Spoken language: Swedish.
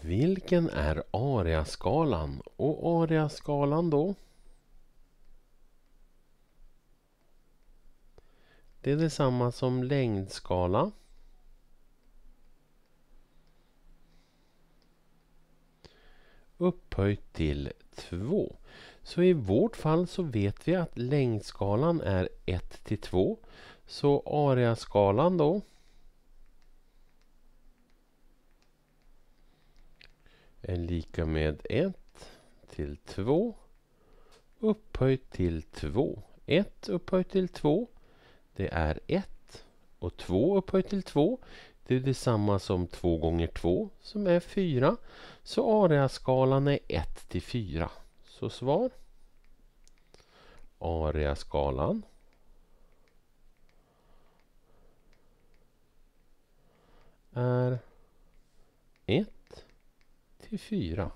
Vilken är areaskalan? Och areaskalan då? Det är detsamma som längdskala. upphöjt till 2. Så i vårt fall så vet vi att längdskalan är 1 till 2. Så areaskalan då är lika med 1 till 2 upphöjt till 2. 1 upphöjt till 2 det är 1 och 2 upphöjt till 2 det är detsamma som 2 gånger 2 som är 4. Så areaskalan är 1 till 4. Så svar. Areaskalan är 1 till 4.